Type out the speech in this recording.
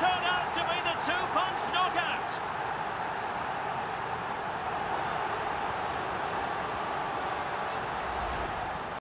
Turner!